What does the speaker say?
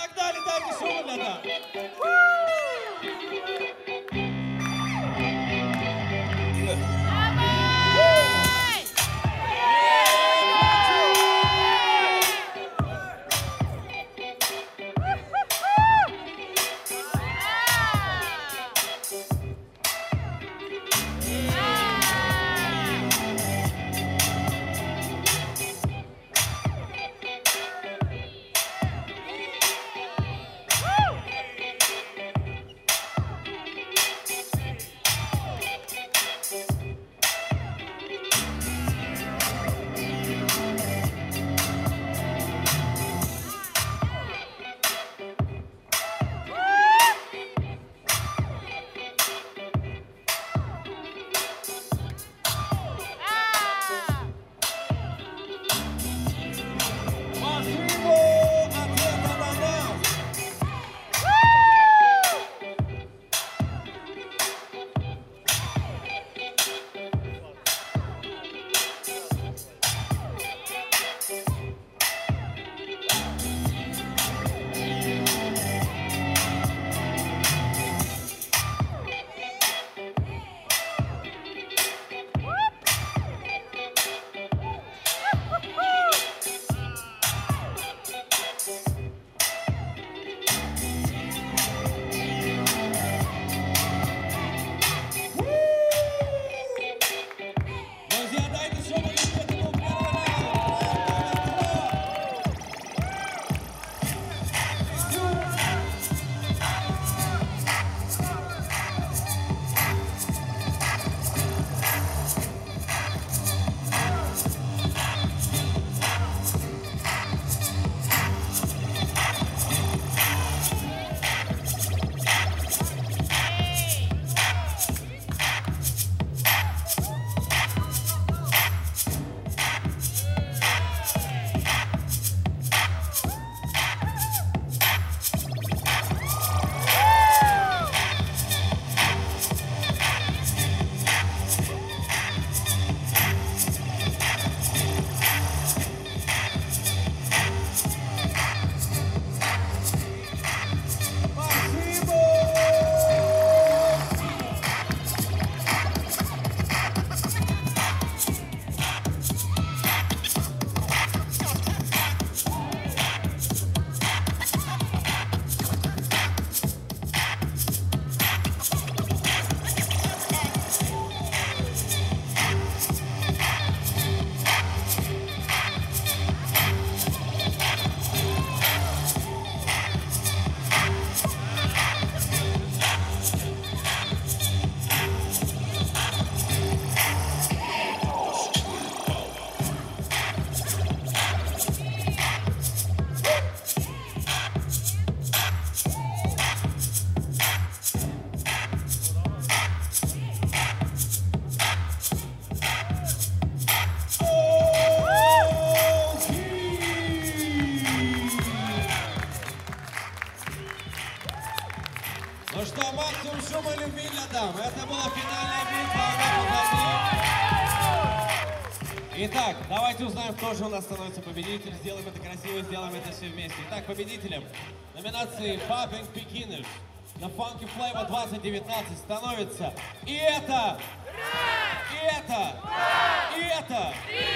Magdalena dergisi Urla'da. Любви для дам. Это была финальная битва. Итак, давайте узнаем, кто же у нас становится победителем. Сделаем это красиво, сделаем это все вместе. Итак, победителем номинации Popping Beginners на Funky Flavor 2019 становится и это, и это, и это. Дайте шуму